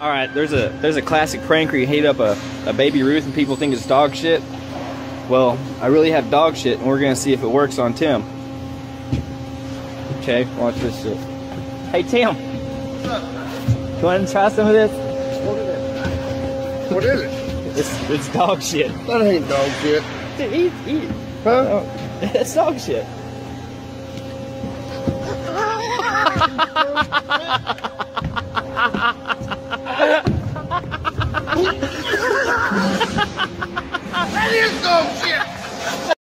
All right, there's a there's a classic prank where you heat up a, a baby Ruth and people think it's dog shit. Well, I really have dog shit, and we're gonna see if it works on Tim. Okay, watch this shit. Hey Tim, you want to try some of this? What is it? What is it? It's it's dog shit. That ain't dog shit. Dude, eat eat. Huh? No, it's dog shit. Please